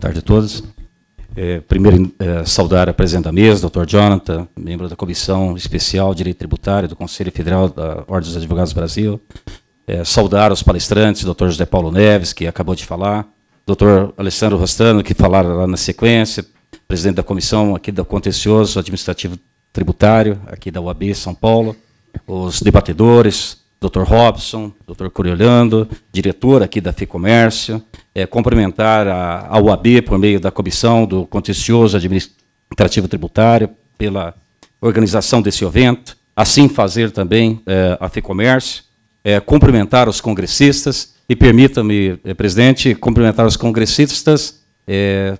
tarde a todos. É, primeiro, é, saudar a presidente da mesa, doutor Jonathan, membro da Comissão Especial de Direito Tributário do Conselho Federal da Ordem dos Advogados do Brasil. É, saudar os palestrantes, doutor José Paulo Neves, que acabou de falar, doutor Alessandro Rostano, que falaram lá na sequência, presidente da comissão aqui do Contencioso Administrativo Tributário, aqui da UAB São Paulo, os debatedores, Dr. Robson, Dr. Coriolando, diretor aqui da FIComércio, é, cumprimentar a, UAB por meio da Comissão do Contencioso Administrativo Tributário pela organização desse evento, assim fazer também é, a FIComércio, é, cumprimentar os congressistas e permita-me, é, presidente, cumprimentar os congressistas, é,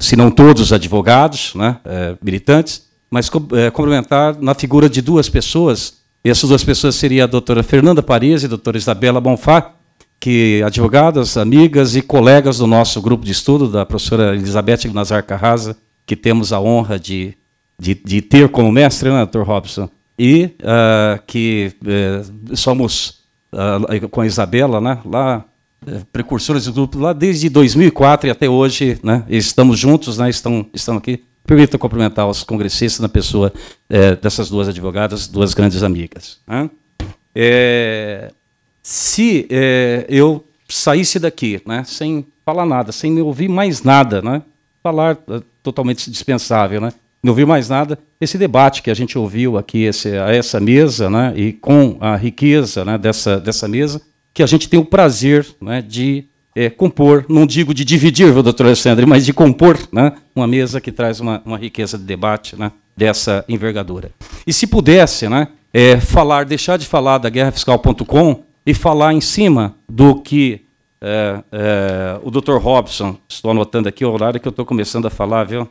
se não todos os advogados, né, é, militantes, mas cumprimentar na figura de duas pessoas e essas duas pessoas seriam a doutora Fernanda Paris e a doutora Isabela Bonfá, que advogadas, amigas e colegas do nosso grupo de estudo, da professora Elizabeth Nazar Carrasa, que temos a honra de, de, de ter como mestre, né, doutor Robson? E uh, que uh, somos, uh, com a Isabela, né, lá, eh, precursores do grupo, lá desde 2004 e até hoje, né, estamos juntos, né, estão, estão aqui Permita cumprimentar os congressistas na pessoa é, dessas duas advogadas, duas grandes amigas. Né? É, se é, eu saísse daqui né, sem falar nada, sem ouvir mais nada, né, falar é, totalmente dispensável, né, não ouvir mais nada, esse debate que a gente ouviu aqui esse, a essa mesa, né, e com a riqueza né, dessa, dessa mesa, que a gente tem o prazer né, de é, compor, não digo de dividir, doutor Alexandre, mas de compor né, uma mesa que traz uma, uma riqueza de debate né, dessa envergadura. E se pudesse né, é, falar, deixar de falar da guerrafiscal.com e falar em cima do que é, é, o doutor Robson, estou anotando aqui o horário que eu estou começando a falar, viu?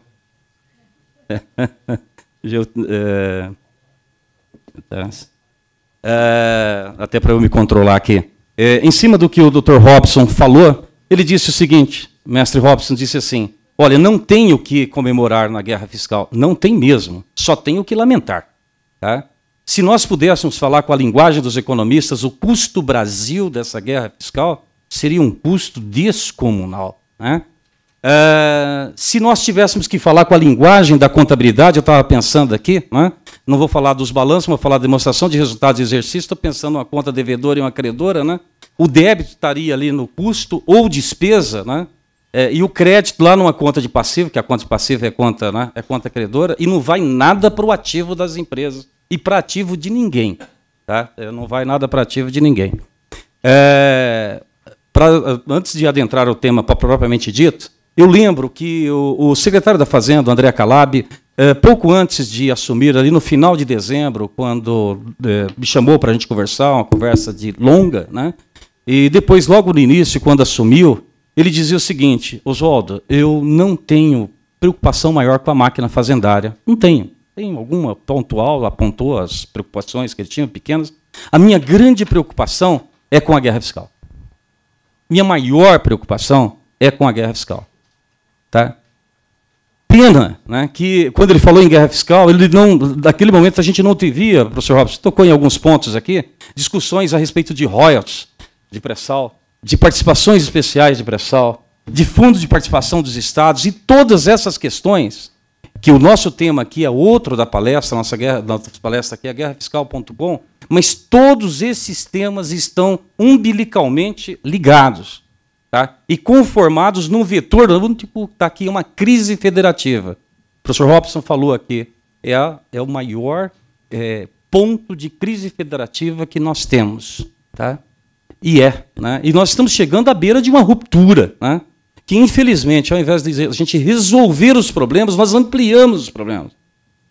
é, tá. é, até para eu me controlar aqui. É, em cima do que o Dr. Robson falou, ele disse o seguinte: mestre Robson disse assim: Olha, não tem o que comemorar na guerra fiscal. Não tem mesmo. Só tem o que lamentar. Tá? Se nós pudéssemos falar com a linguagem dos economistas, o custo Brasil dessa guerra fiscal seria um custo descomunal. Né? Uh, se nós tivéssemos que falar com a linguagem da contabilidade, eu estava pensando aqui, né? não vou falar dos balanços, vou falar da demonstração de resultados de exercício, estou pensando uma conta devedora e uma credora, né? o débito estaria ali no custo ou despesa, né? É, e o crédito lá numa conta de passivo, que a conta de passivo é conta, né? é conta credora, e não vai nada para o ativo das empresas e para ativo de ninguém. Tá? Não vai nada para ativo de ninguém. É, pra, antes de adentrar o tema propriamente dito, eu lembro que o, o secretário da Fazenda, André Calab, é, pouco antes de assumir, ali no final de dezembro, quando é, me chamou para a gente conversar, uma conversa de longa, né? e depois, logo no início, quando assumiu, ele dizia o seguinte: Oswaldo, eu não tenho preocupação maior com a máquina fazendária. Não tenho. Tem alguma pontual, apontou as preocupações que ele tinha, pequenas. A minha grande preocupação é com a guerra fiscal. Minha maior preocupação é com a guerra fiscal. Tá? Pena né, que, quando ele falou em guerra fiscal, ele não, naquele momento a gente não via, professor Robson, tocou em alguns pontos aqui, discussões a respeito de royalties de pré-sal, de participações especiais de pré-sal, de fundos de participação dos estados e todas essas questões, que o nosso tema aqui é outro da palestra, nossa, guerra, nossa palestra aqui é guerrafiscal.com, mas todos esses temas estão umbilicalmente ligados tá? e conformados num vetor, tipo, está aqui uma crise federativa. O professor Robson falou aqui, é, a, é o maior é, ponto de crise federativa que nós temos. Tá? E é. Né? E nós estamos chegando à beira de uma ruptura. Né? Que, infelizmente, ao invés de a gente resolver os problemas, nós ampliamos os problemas.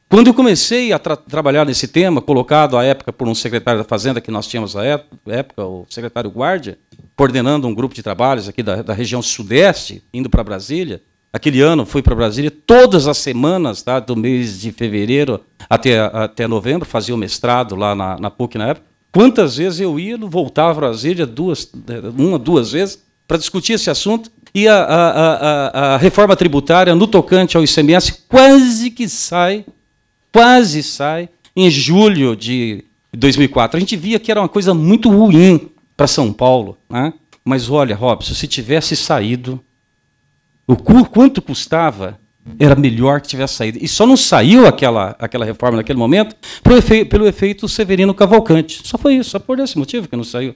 Quando eu comecei a tra trabalhar nesse tema, colocado à época por um secretário da Fazenda que nós tínhamos à época, o secretário Guardia, coordenando um grupo de trabalhos aqui da, da região sudeste, indo para Brasília. Aquele ano fui para Brasília todas as semanas, tá, do mês de fevereiro até, até novembro, fazia o mestrado lá na, na PUC na época. Quantas vezes eu ia, voltava para Brasília duas, uma, duas vezes, para discutir esse assunto, e a, a, a, a reforma tributária no tocante ao ICMS quase que sai quase sai em julho de 2004. A gente via que era uma coisa muito ruim para São Paulo. Né? Mas olha, Robson, se tivesse saído, o quanto custava, era melhor que tivesse saído. E só não saiu aquela, aquela reforma naquele momento efe, pelo efeito Severino Cavalcante. Só foi isso, só por esse motivo que não saiu.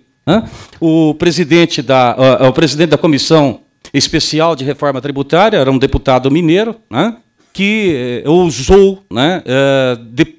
O presidente da, o presidente da comissão especial de reforma tributária era um deputado mineiro, né, que uh, ousou né, uh, de,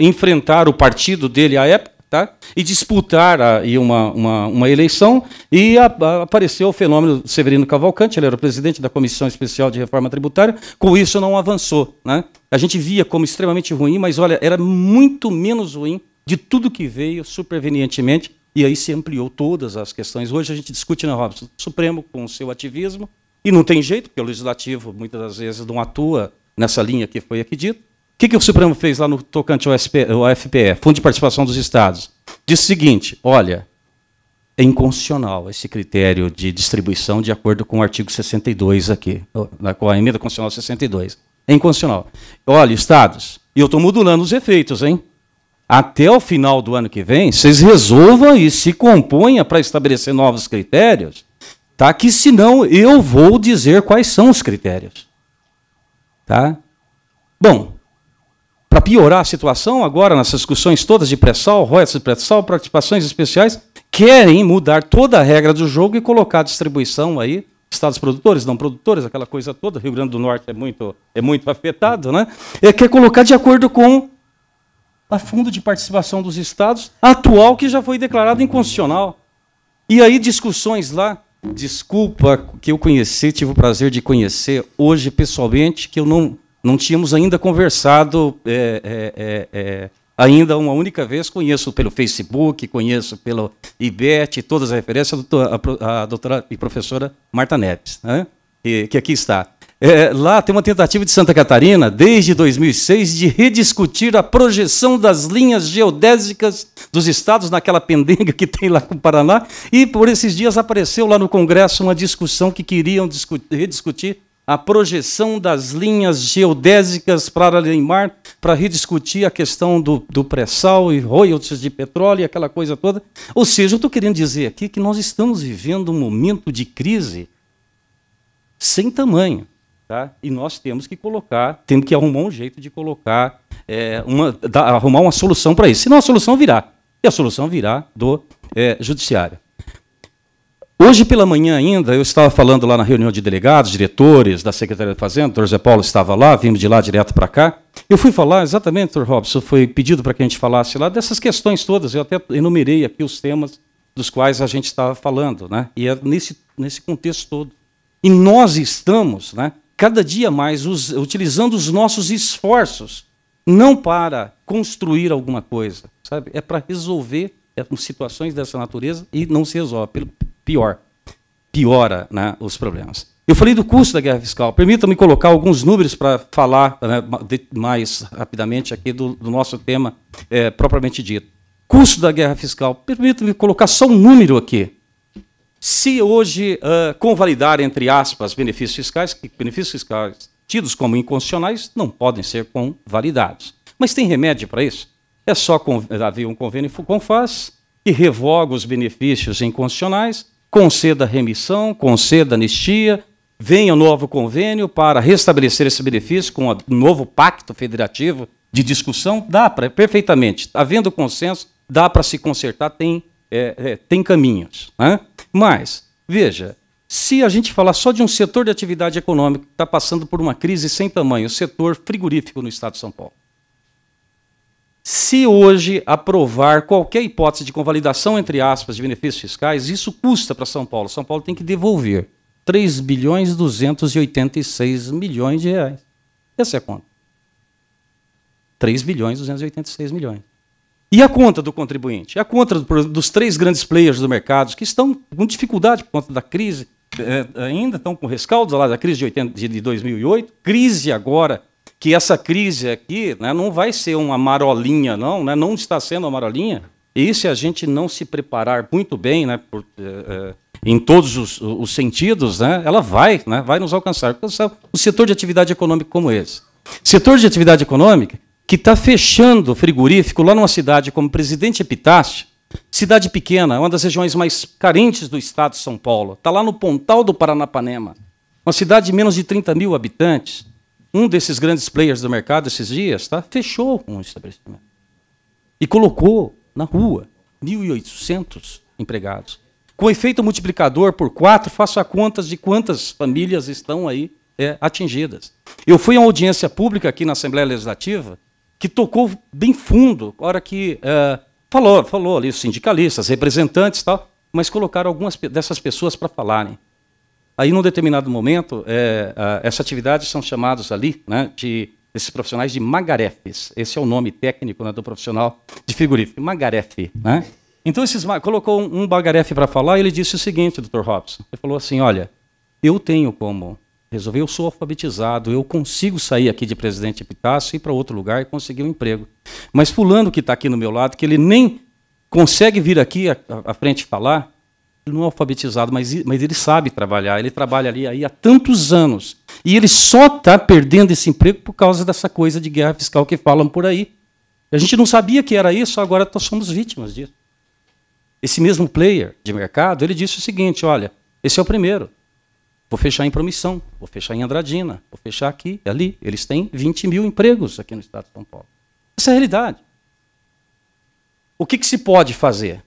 enfrentar o partido dele à época tá? e disputar aí uma, uma, uma eleição, e a, a, apareceu o fenômeno Severino Cavalcante, ele era o presidente da Comissão Especial de Reforma Tributária, com isso não avançou. Né? A gente via como extremamente ruim, mas olha, era muito menos ruim de tudo que veio supervenientemente e aí se ampliou todas as questões. Hoje a gente discute na Robson, o Supremo com o seu ativismo, e não tem jeito, porque o Legislativo muitas das vezes não atua nessa linha que foi aqui dito. O que, que o Supremo fez lá no tocante ao, SP, ao FPE, Fundo de Participação dos Estados? Disse o seguinte: olha, é inconstitucional esse critério de distribuição de acordo com o artigo 62 aqui, com a emenda constitucional 62. É inconstitucional. Olha, Estados, e eu estou modulando os efeitos, hein? Até o final do ano que vem, vocês resolvam e se componham para estabelecer novos critérios, tá? Que senão eu vou dizer quais são os critérios, tá? Bom, para piorar a situação, agora nessas discussões todas de pré-sal, royalties de pré-sal, participações especiais, querem mudar toda a regra do jogo e colocar a distribuição aí estados produtores, não produtores, aquela coisa toda. Rio Grande do Norte é muito é muito afetado, né? É quer colocar de acordo com a fundo de participação dos estados atual que já foi declarado inconstitucional. E aí discussões lá, desculpa que eu conheci, tive o prazer de conhecer hoje pessoalmente, que eu não, não tínhamos ainda conversado é, é, é, é ainda uma única vez, conheço pelo Facebook, conheço pelo IBET, todas as referências, a doutora, a doutora e professora Marta Neves, né? que, que aqui está. É, lá tem uma tentativa de Santa Catarina, desde 2006, de rediscutir a projeção das linhas geodésicas dos estados naquela pendenga que tem lá com o Paraná. E por esses dias apareceu lá no Congresso uma discussão que queriam rediscutir a projeção das linhas geodésicas para além mar, para rediscutir a questão do, do pré-sal e royalties de petróleo e aquela coisa toda. Ou seja, eu estou querendo dizer aqui que nós estamos vivendo um momento de crise sem tamanho. Tá? E nós temos que colocar, temos que arrumar um jeito de colocar, é, uma, da, arrumar uma solução para isso. Senão a solução virá. E a solução virá do é, judiciário. Hoje pela manhã ainda, eu estava falando lá na reunião de delegados, diretores da Secretaria da Fazenda, o doutor Zé Paulo estava lá, vimos de lá direto para cá. Eu fui falar exatamente, doutor Robson, foi pedido para que a gente falasse lá dessas questões todas, eu até enumerei aqui os temas dos quais a gente estava falando, né? e é nesse, nesse contexto todo. E nós estamos, né, cada dia mais us, utilizando os nossos esforços, não para construir alguma coisa, sabe? É para resolver é, situações dessa natureza e não se resolve. Pelo pior, piora né, os problemas. Eu falei do custo da guerra fiscal. Permita-me colocar alguns números para falar né, mais rapidamente aqui do, do nosso tema é, propriamente dito. Custo da guerra fiscal. Permita-me colocar só um número aqui. Se hoje uh, convalidar, entre aspas, benefícios fiscais, que benefícios fiscais tidos como inconstitucionais não podem ser convalidados. Mas tem remédio para isso? É só haver um convênio com FAS que revoga os benefícios inconstitucionais, conceda remissão, conceda anistia, venha um novo convênio para restabelecer esse benefício com um novo pacto federativo de discussão, dá para, perfeitamente. Havendo consenso, dá para se consertar, tem, é, é, tem caminhos. Né? Mas, veja, se a gente falar só de um setor de atividade econômica que está passando por uma crise sem tamanho, o setor frigorífico no estado de São Paulo. Se hoje aprovar qualquer hipótese de convalidação, entre aspas, de benefícios fiscais, isso custa para São Paulo. São Paulo tem que devolver 3 bilhões 286 milhões de reais. Essa é a conta. 3 bilhões 286 milhões. E a conta do contribuinte? A conta dos três grandes players do mercado que estão com dificuldade por conta da crise, é, ainda estão com rescaldos lá da crise de, 80, de 2008, crise agora, que essa crise aqui né, não vai ser uma marolinha, não, né, não está sendo uma marolinha, e se a gente não se preparar muito bem, né, por, é, é em todos os, os, sentidos, né, ela vai, né, vai nos alcançar. O setor de atividade econômica como esse. Setor de atividade econômica que está fechando frigorífico lá numa cidade como Presidente Epitácio, cidade pequena, uma das regiões mais carentes do estado de São Paulo, está lá no Pontal do Paranapanema, Uma cidade de menos de 30 mil habitantes. Um desses grandes players do mercado esses dias tá, fechou um estabelecimento. E colocou na rua 1.800 empregados. Com efeito multiplicador por quatro, faço a contas de quantas famílias estão aí é, atingidas. Eu fui a uma audiência pública aqui na Assembleia Legislativa que tocou bem fundo, hora que é, falou, falou ali os sindicalistas, representantes, tal, mas colocaram algumas dessas pessoas para falarem. Aí, num determinado momento, é, essa atividade são chamados ali, né, de esses profissionais de magarefes. Esse é o nome técnico né, do profissional de frigorífico, magarefe. Né? Então, esses, colocou um, magarefe para falar e ele disse o seguinte, Dr. Robson. Ele falou assim, olha, eu tenho como resolver, eu sou alfabetizado, eu consigo sair aqui de Presidente Epitácio, ir para outro lugar e conseguir um emprego. Mas fulano que está aqui no meu lado, que ele nem consegue vir aqui à, frente falar, ele não é alfabetizado, mas, mas ele sabe trabalhar, ele trabalha ali aí há tantos anos. E ele só está perdendo esse emprego por causa dessa coisa de guerra fiscal que falam por aí. A gente não sabia que era isso, agora somos vítimas disso. Esse mesmo player de mercado, ele disse o seguinte, olha, esse é o primeiro. Vou fechar em Promissão, vou fechar em Andradina, vou fechar aqui e ali. Eles têm 20 mil empregos aqui no estado de São Paulo. Essa é a realidade. O que, que se pode fazer?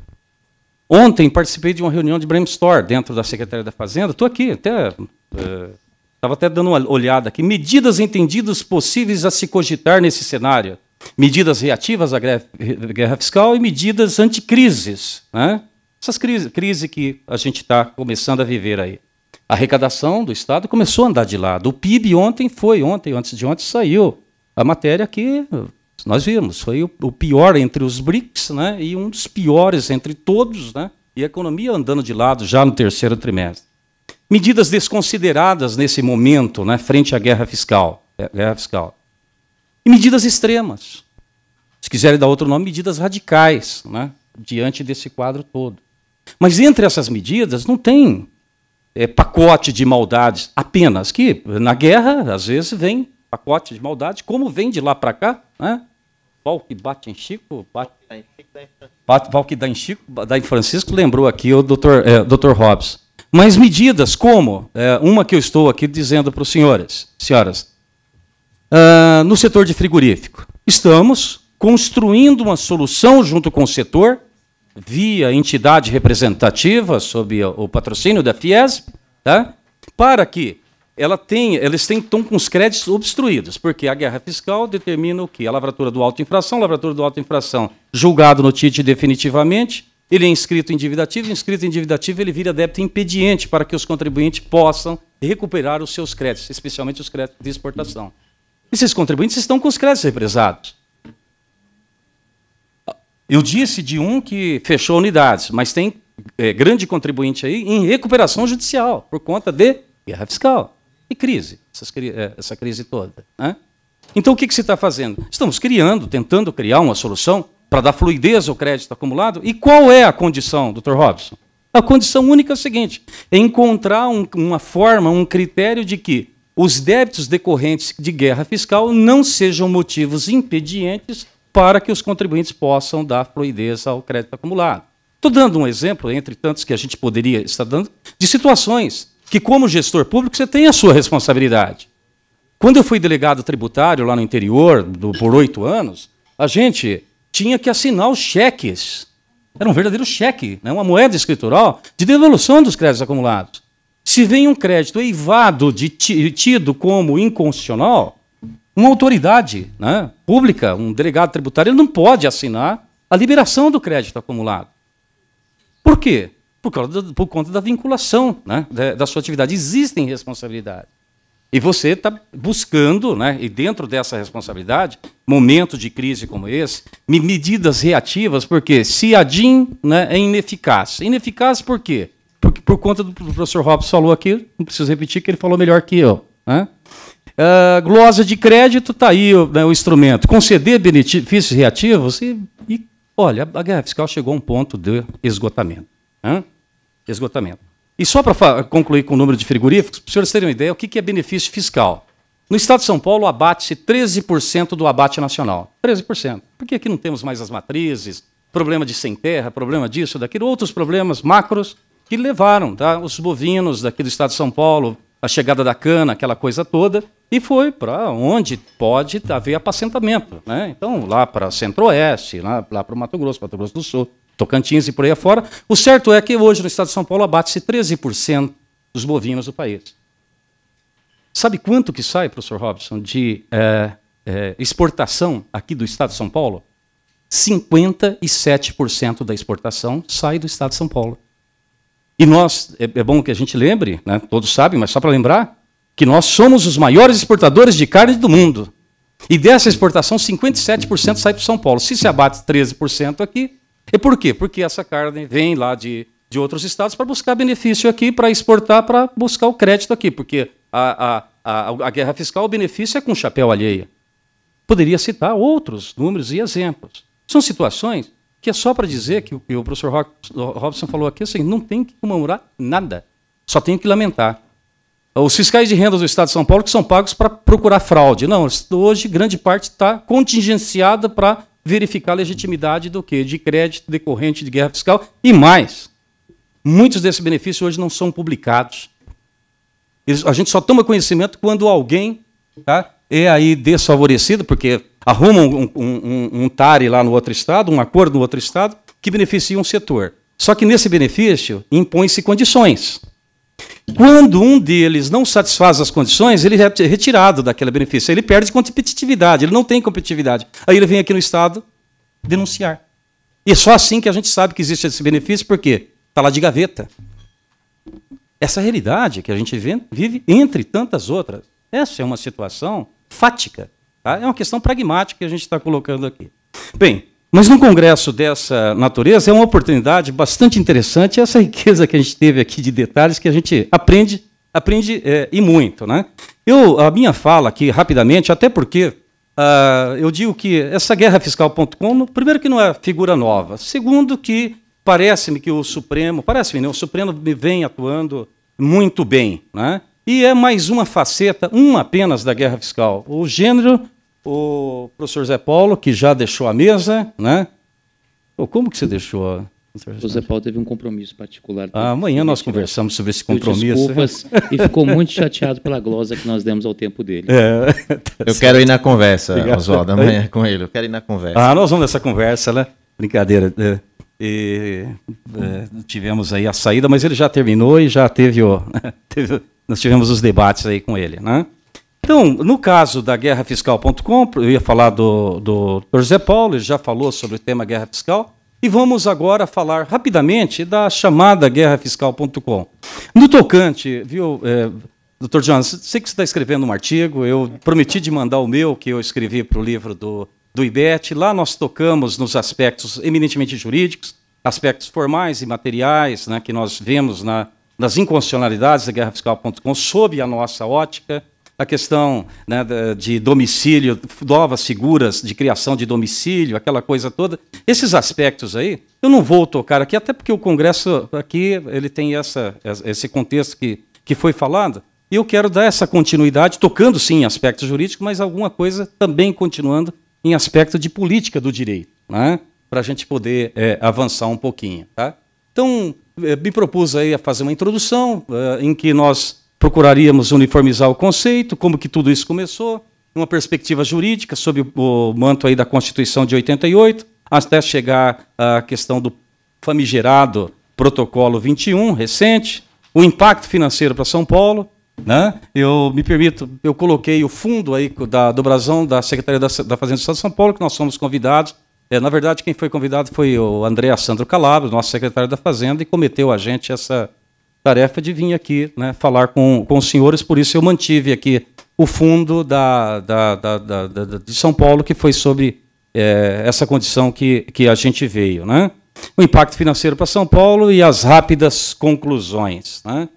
Ontem participei de uma reunião de brainstorm dentro da Secretaria da Fazenda. Estou aqui, até estava uh, até dando uma olhada aqui. Medidas entendidas possíveis a se cogitar nesse cenário. Medidas reativas à guerra fiscal e medidas anticrises. Né? Essas crises crise que a gente está começando a viver aí. A arrecadação do Estado começou a andar de lado. O PIB ontem foi, ontem, antes de ontem, saiu a matéria que nós vimos, foi o, pior entre os BRICS, né, e um dos piores entre todos, né, e a economia andando de lado já no terceiro trimestre. Medidas desconsideradas nesse momento, né, frente à guerra fiscal, é, guerra fiscal. E medidas extremas. Se quiserem dar outro nome, medidas radicais, né, diante desse quadro todo. Mas entre essas medidas não tem é, pacote de maldades apenas, que na guerra, às vezes, vem pacote de maldade, como vem de lá para cá, né? Pau que bate em Chico, bate, pau que dá em Chico, dá em Francisco, lembrou aqui o doutor, é, doutor Hobbes. Mas medidas como, é, uma que eu estou aqui dizendo para os senhores, senhoras, uh, no setor de frigorífico, estamos construindo uma solução junto com o setor, via entidade representativa, sob o patrocínio da Fiesp, tá? para que ela tem, eles têm, estão com os créditos obstruídos, porque a guerra fiscal determina o quê? A lavratura do auto-infração, lavratura do auto-infração julgado no TIT definitivamente, ele é inscrito em dívida ativa, inscrito em dívida ativa, ele vira débito impediente para que os contribuintes possam recuperar os seus créditos, especialmente os créditos de exportação. Esses contribuintes estão com os créditos represados. Eu disse de um que fechou unidades, mas tem é, grande contribuinte aí em recuperação judicial, por conta de guerra fiscal e crise, é, essa crise toda. Né? Então, o que, que se está fazendo? Estamos criando, tentando criar uma solução para dar fluidez ao crédito acumulado. E qual é a condição, Dr. Robson? A condição única é a seguinte: é encontrar um, uma forma, um critério de que os débitos decorrentes de guerra fiscal não sejam motivos impedientes para que os contribuintes possam dar fluidez ao crédito acumulado. Estou dando um exemplo, entre tantos que a gente poderia estar dando, de situações que, como gestor público, você tem a sua responsabilidade. Quando eu fui delegado tributário lá no interior, do, por oito anos, a gente tinha que assinar os cheques. Era um verdadeiro cheque, né? uma moeda escritural de devolução dos créditos acumulados. Se vem um crédito eivado, de, tido como inconstitucional, uma autoridade né, pública, um delegado tributário, ele não pode assinar a liberação do crédito acumulado. Por quê? por, causa por conta da vinculação né, da, da, sua atividade. Existem responsabilidades. E você está buscando, né, e dentro dessa responsabilidade, momentos de crise como esse, medidas reativas, porque se a DIN né, é ineficaz. Ineficaz por quê? Porque, por conta do que o professor Robson falou aqui, não preciso repetir, que ele falou melhor que eu. Né? Uh, glosa de crédito, está aí né, o instrumento. Conceder benefícios reativos e, e, olha, a guerra fiscal chegou a um ponto de esgotamento. Esgotamento. E só para concluir com o número de frigoríficos, para os senhores terem uma ideia, o que é benefício fiscal? No estado de São Paulo, abate-se 13% do abate nacional. 13%. Porque aqui não temos mais as matrizes, problema de sem terra, problema disso, daquilo, outros problemas macros que levaram tá, os bovinos daqui do estado de São Paulo, a chegada da cana, aquela coisa toda, e foi para onde pode haver apacentamento. Né? Então, lá para Centro-Oeste, lá, lá para o Mato Grosso, Mato Grosso do Sul, Tocantins e por aí afora. O certo é que hoje no estado de São Paulo abate-se 13% dos bovinos do país. Sabe quanto que sai, professor Robson, de é, é, exportação aqui do estado de São Paulo? 57% da exportação sai do estado de São Paulo. E nós, é, é bom que a gente lembre, né, todos sabem, mas só para lembrar, que nós somos os maiores exportadores de carne do mundo. E dessa exportação, 57% sai para São Paulo. Se se abate 13% aqui, é por quê? Porque essa carne vem lá de, de outros estados para buscar benefício aqui, para exportar, para buscar o crédito aqui, porque a, a, a, a guerra fiscal, o benefício é com chapéu alheia. Poderia citar outros números e exemplos. São situações que é só para dizer que o, que o professor Robson falou aqui, assim, não tem que comemorar nada, só tem que lamentar. Os fiscais de renda do Estado de São Paulo que são pagos para procurar fraude. Não, hoje grande parte está contingenciada para verificar a legitimidade do quê? De crédito decorrente de guerra fiscal e mais. Muitos desses benefícios hoje não são publicados. Eles, a gente só toma conhecimento quando alguém tá, é aí desfavorecido, porque arruma um, um, um, um TARE lá no outro estado, um acordo no outro estado, que beneficia um setor. Só que nesse benefício impõe-se condições. Quando um deles não satisfaz as condições, ele é retirado daquele benefício. Ele perde competitividade, ele não tem competitividade. Aí ele vem aqui no Estado denunciar. E é só assim que a gente sabe que existe esse benefício, porque está lá de gaveta. Essa realidade que a gente vive, entre tantas outras, essa é uma situação fática. Tá? É uma questão pragmática que a gente está colocando aqui. Bem, mas num congresso dessa natureza é uma oportunidade bastante interessante essa riqueza que a gente teve aqui de detalhes que a gente aprende, aprende é, e muito, né? Eu a minha fala aqui rapidamente, até porque uh, eu digo que essa guerra fiscal.com, primeiro que não é figura nova, segundo que parece-me que o Supremo, parece-me, né, o Supremo vem atuando muito bem, né? E é mais uma faceta, uma apenas da guerra fiscal. O gênero o professor Zé Paulo, que já deixou a mesa, né? Pô, como que você deixou? O Zé Paulo teve um compromisso particular. Ah, amanhã nós conversamos sobre esse compromisso. Desculpas, e ficou muito chateado pela glosa que nós demos ao tempo dele. É, tá eu quero ir na conversa, Oswaldo, amanhã com ele. Eu quero ir na conversa. Ah, nós vamos nessa conversa, né? Brincadeira. É, e, é, tivemos aí a saída, mas ele já terminou e já teve o. teve, nós tivemos os debates aí com ele, né? Então, no caso da guerrafiscal.com, eu ia falar do, do Dr. Zé Paulo, ele já falou sobre o tema guerra fiscal, e vamos agora falar rapidamente da chamada guerrafiscal.com. No tocante, viu, é, Dr. Jonas, sei que você está escrevendo um artigo, eu prometi de mandar o meu, que eu escrevi para o livro do, do IBET, lá nós tocamos nos aspectos eminentemente jurídicos, aspectos formais e materiais, né, que nós vemos na, nas inconstitucionalidades da guerrafiscal.com sob a nossa ótica, a questão né, de domicílio, novas figuras de criação de domicílio, aquela coisa toda. Esses aspectos aí, eu não vou tocar aqui, até porque o Congresso aqui ele tem essa, esse contexto que, que foi falado. E eu quero dar essa continuidade, tocando sim em aspectos jurídicos, mas alguma coisa também continuando em aspecto de política do direito, né? para a gente poder é, avançar um pouquinho. Tá? Então, é, me propus aí a fazer uma introdução é, em que nós procuraríamos uniformizar o conceito, como que tudo isso começou, uma perspectiva jurídica sob o manto aí da Constituição de 88, até chegar à questão do famigerado Protocolo 21, recente, o impacto financeiro para São Paulo, né? Eu me permito, eu coloquei o fundo aí da, do brasão da Secretaria da, da Fazenda do Estado de São Paulo, que nós somos convidados. É, na verdade, quem foi convidado foi o André Sandro Calabro, nosso secretário da Fazenda, e cometeu a gente essa, tarefa de vir aqui né, falar com, com os senhores, por isso eu mantive aqui o fundo da, da, da, da de São Paulo, que foi sobre é, essa condição que, que a gente veio. Né? O impacto financeiro para São Paulo e as rápidas conclusões. Né?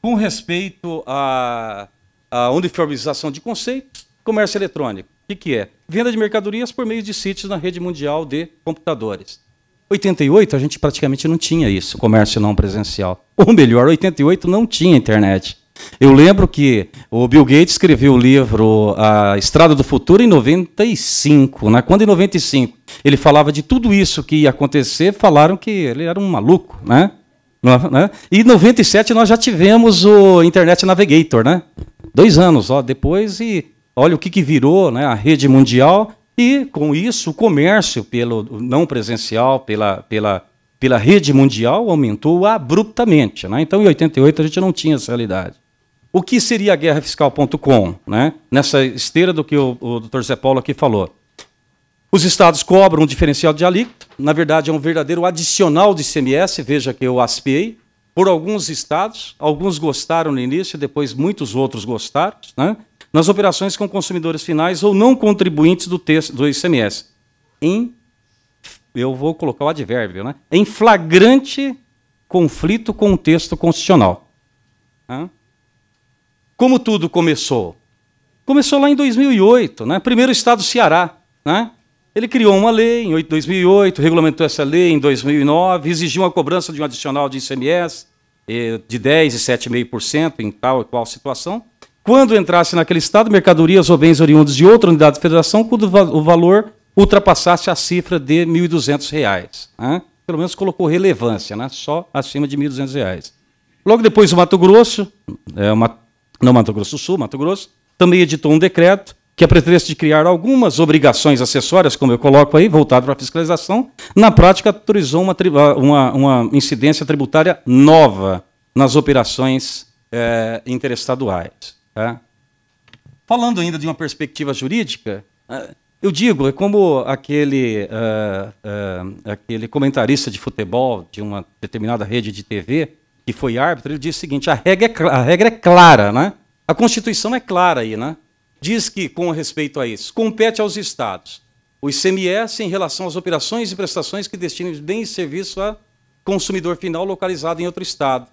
Com respeito à, à uniformização de conceitos, comércio eletrônico. O que, que é? Venda de mercadorias por meio de sítios na rede mundial de computadores. 88 a gente praticamente não tinha isso, comércio não presencial. Ou melhor, 88 não tinha internet. Eu lembro que o Bill Gates escreveu o livro A Estrada do Futuro em 95. Né? Quando em 95 ele falava de tudo isso que ia acontecer, falaram que ele era um maluco. Né? Né? E em 97 nós já tivemos o Internet Navigator, né? Dois anos ó, depois, e olha o que, que virou né? a rede mundial, e com isso o comércio pelo não presencial, pela, pela, pela rede mundial, aumentou abruptamente. Né? Então, em 88 a gente não tinha essa realidade. O que seria a guerrafiscal.com? Né? Nessa esteira do que o, o Dr. Zé Paulo aqui falou. Os estados cobram um diferencial de alíquota, na verdade é um verdadeiro adicional de ICMS, veja que eu aspiei, por alguns estados, alguns gostaram no início, depois muitos outros gostaram, né? Nas operações com consumidores finais ou não contribuintes do, texto, do ICMS. Em, eu vou colocar o advérbio, né? em flagrante conflito com o texto constitucional. Né? Como tudo começou? Começou lá em 2008, né? primeiro o estado do Ceará. Né? Ele criou uma lei em 2008, regulamentou essa lei em 2009, exigiu uma cobrança de um adicional de ICMS eh, de 10% e 7,5% em tal e qual situação. Quando entrasse naquele estado, mercadorias ou bens oriundos de outra unidade de federação, quando o valor ultrapassasse a cifra de R$ 1.200. Né? Pelo menos colocou relevância, né? só acima de R$ 1.200. Logo depois, o Mato Grosso, é, uma, não Mato Grosso do Sul, Mato Grosso, também editou um decreto que a pretexto de criar algumas obrigações acessórias, como eu coloco aí, voltado para a fiscalização, na prática autorizou uma, uma, uma incidência tributária nova nas operações é, interestaduais. Tá? Falando ainda de uma perspectiva jurídica, eu digo, é como aquele, uh, uh, aquele comentarista de futebol de uma determinada rede de TV, que foi árbitro, ele disse o seguinte, a regra é, a regra é clara, né? a Constituição é clara aí, né? diz que, com respeito a isso, compete aos Estados o ICMS em relação às operações e prestações que destinem bens e serviços a consumidor final localizado em outro Estado.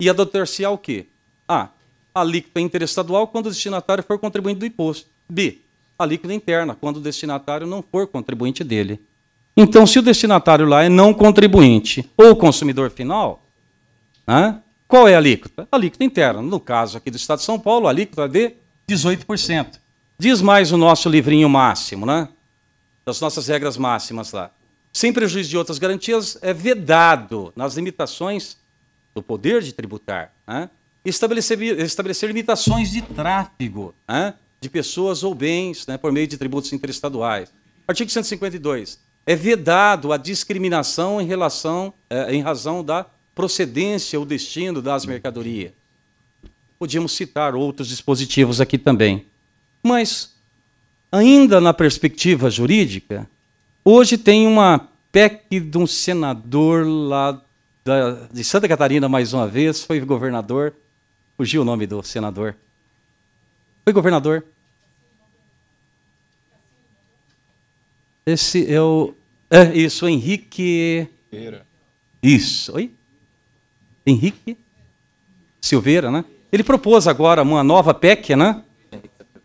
E adotar-se ao quê? A. Alíquota interestadual quando o destinatário for contribuinte do imposto. B. Alíquota interna quando o destinatário não for contribuinte dele. Então, se o destinatário lá é não contribuinte ou consumidor final, né, qual é a alíquota? A alíquota interna. No caso aqui do Estado de São Paulo, a alíquota é de 18%. Diz mais o nosso livrinho máximo, né? Das nossas regras máximas lá. Sem prejuízo de outras garantias, é vedado, nas limitações do poder de tributar, né? Estabelecer, estabelecer limitações de tráfego né? de pessoas ou bens né? por meio de tributos interestaduais. Artigo 152. É vedado a discriminação em relação, é, em razão da procedência ou destino das mercadorias. Podíamos citar outros dispositivos aqui também. Mas, ainda na perspectiva jurídica, hoje tem uma PEC de um senador lá da, de Santa Catarina, mais uma vez, foi governador. Fugiu o nome do senador. Foi governador. Esse é o. É isso, Henrique. Isso. Oi? Henrique Silveira, né? Ele propôs agora uma nova PEC, né?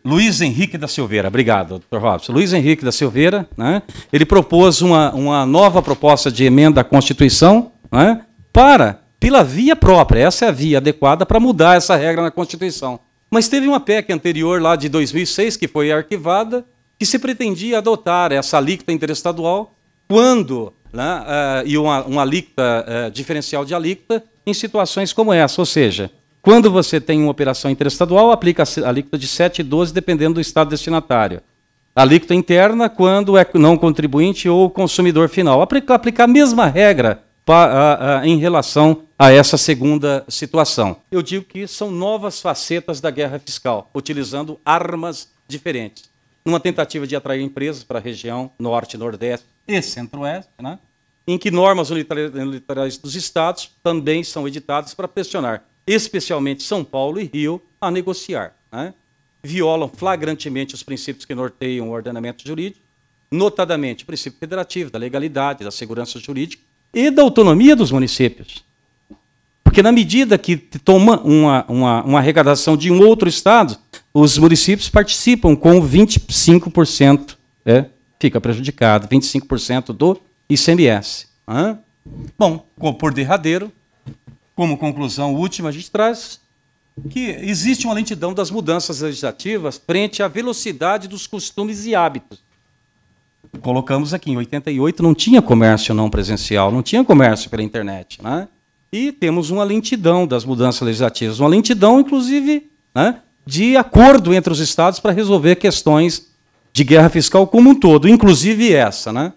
Luiz Henrique da Silveira, obrigado, Dr. Robson. Luiz Henrique da Silveira, né? ele propôs uma, uma nova proposta de emenda à Constituição né? para, pela via própria, essa é a via adequada para mudar essa regra na Constituição. Mas teve uma PEC anterior, lá de 2006, que foi arquivada, que se pretendia adotar essa alíquota interestadual quando, né, uh, e uma, uma alíquota uh, diferencial de alíquota, em situações como essa, ou seja, quando você tem uma operação interestadual, aplica a alíquota de 7 e 12, dependendo do estado destinatário. A alíquota interna, quando é não contribuinte ou consumidor final. Aplicar, a mesma regra a, em relação a essa segunda situação. Eu digo que são novas facetas da guerra fiscal, utilizando armas diferentes. Numa tentativa de atrair empresas para a região norte, nordeste e centro-oeste, né? em que normas unilaterais dos estados também são editadas para pressionar especialmente São Paulo e Rio, a negociar. Né? Violam flagrantemente os princípios que norteiam o ordenamento jurídico, notadamente o princípio federativo, da legalidade, da segurança jurídica e da autonomia dos municípios. Porque na medida que toma uma, uma, uma arrecadação de um outro estado, os municípios participam com 25%, é, fica prejudicado, 25% do ICMS. Hã? Bom, por derradeiro, como conclusão última, a gente traz que existe uma lentidão das mudanças legislativas frente à velocidade dos costumes e hábitos. Colocamos aqui, em 88 não tinha comércio não presencial, não tinha comércio pela internet. Né? E temos uma lentidão das mudanças legislativas, uma lentidão, inclusive, né, de acordo entre os estados para resolver questões de guerra fiscal como um todo, inclusive essa. Né?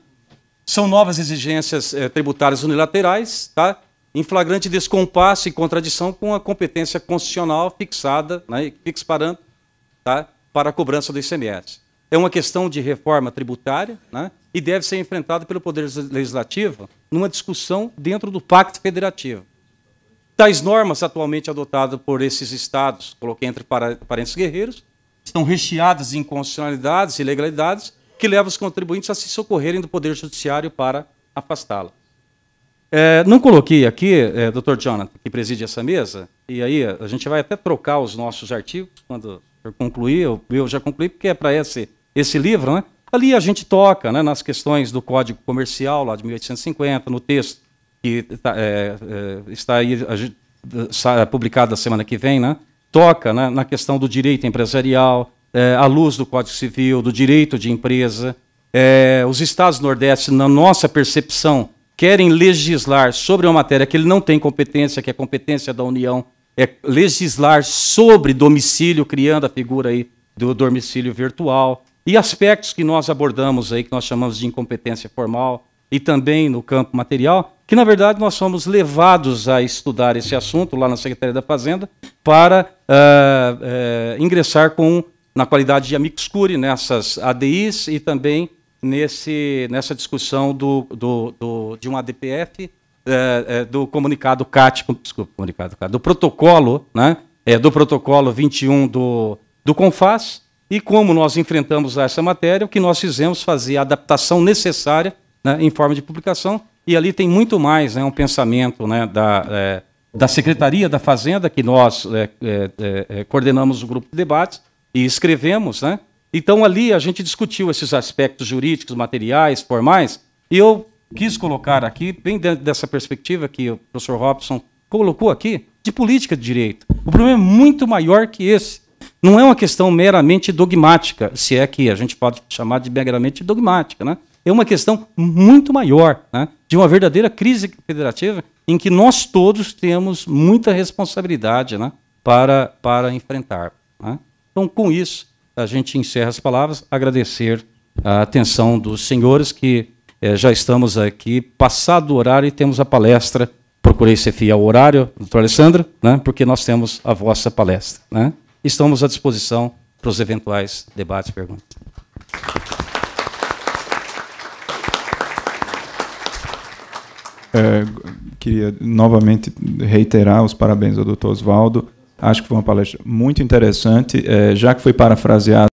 São novas exigências eh, tributárias unilaterais, tá? em flagrante descompasso e contradição com a competência constitucional fixada, né, fixa parâmetro, tá? para a cobrança do ICMS. É uma questão de reforma tributária né, e deve ser enfrentada pelo Poder Legislativo numa discussão dentro do Pacto Federativo. Tais normas atualmente adotadas por esses estados, coloquei entre parênteses guerreiros, estão recheadas de inconstitucionalidades e ilegalidades que levam os contribuintes a se socorrerem do Poder Judiciário para afastá-la. É, não coloquei aqui, é, doutor Jonathan, que preside essa mesa, e aí a gente vai até trocar os nossos artigos quando eu concluir, eu, eu já concluí, porque é para esse, esse livro, né? Ali a gente toca né, nas questões do Código Comercial, lá de 1850, no texto que tá, é, é, está aí a, publicado na semana que vem, né? toca né, na questão do direito empresarial, é, à luz do Código Civil, do direito de empresa. É, os estados do Nordeste, na nossa percepção, querem legislar sobre uma matéria que ele não tem competência, que é competência da União, é legislar sobre domicílio, criando a figura aí do domicílio virtual, e aspectos que nós abordamos aí, que nós chamamos de incompetência formal, e também no campo material, que na verdade nós fomos levados a estudar esse assunto lá na Secretaria da Fazenda para uh, uh, ingressar com na qualidade de amicus curiae nessas ADIs e também nesse, nessa discussão do, do, do de um ADPF, é, é, do comunicado CAT, desculpa, comunicado CAT, do protocolo, né, é, do protocolo 21 do, do CONFAS, e como nós enfrentamos essa matéria, o que nós fizemos fazer a adaptação necessária né, em forma de publicação, e ali tem muito mais né, um pensamento né, da, é, da Secretaria da Fazenda, que nós é, é, é, coordenamos o grupo de debates e escrevemos, né, então, ali a gente discutiu esses aspectos jurídicos, materiais, formais, e eu quis colocar aqui, bem dentro dessa perspectiva que o professor Robson colocou aqui, de política de direito. O problema é muito maior que esse. Não é uma questão meramente dogmática, se é que a gente pode chamar de meramente dogmática. Né? É uma questão muito maior, né? de uma verdadeira crise federativa em que nós todos temos muita responsabilidade né? para, para enfrentar. Né? Então, com isso, a gente encerra as palavras, agradecer a atenção dos senhores que eh, já estamos aqui passado o horário e temos a palestra. Procurei ser fiel ao horário, doutor Alessandro, né, porque nós temos a vossa palestra. Né? Estamos à disposição para os eventuais debates e perguntas. É, queria novamente reiterar os parabéns ao doutor Oswaldo Acho que foi uma palestra muito interessante, é, já que foi parafraseado